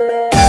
you.